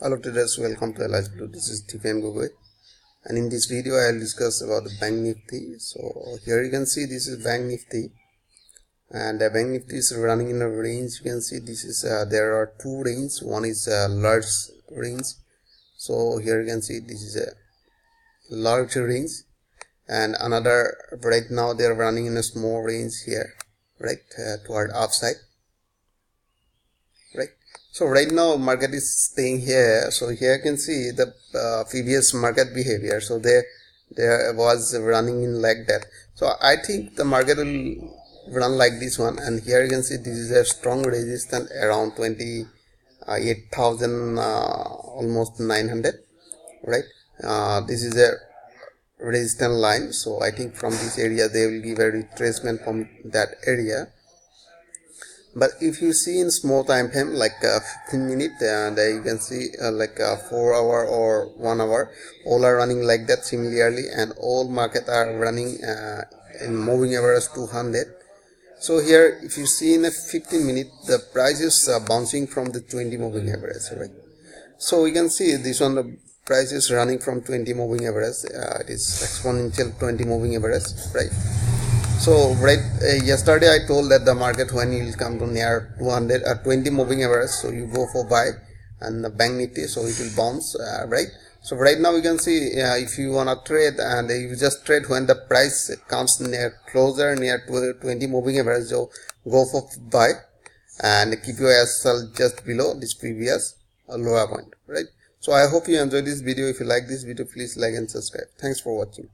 Hello traders, welcome to Alice Blue. This is Tiffany Gogoi and in this video I'll discuss about the Bank Nifty. So here you can see this is Bank Nifty and the Bank Nifty is running in a range. You can see this is uh, there are two ranges. One is a large range. So here you can see this is a large range and another right now they're running in a small range here right uh, toward upside right so right now market is staying here. So here you can see the uh, previous market behavior. So there there was running in like that. So i think the market will run like this one. And here you can see this is a strong resistance around 28,000 uh, almost 900 right? Uh, this is a resistance line. So i think from this area they will give a retracement from that area but if you see in small time frame like uh, 15 minute and uh, you can see uh, like uh, 4 hour or 1 hour all are running like that similarly and all market are running uh, in moving average 200 so here if you see in a 15 minute the price is uh, bouncing from the 20 moving average right? So we can see this one the price is running from 20 moving average uh, it is exponential 20 moving average right so right uh, yesterday i told that the market when it will come to near 200 or uh, 20 moving average so you go for buy and the bank nifty so it will bounce uh, right? So right now you can see uh, if you want to trade and you just trade when the price comes near closer near 20 moving average so go for buy and keep your SL just below this previous lower point right? So i hope you enjoyed this video. If you like this video please like and subscribe. Thanks for watching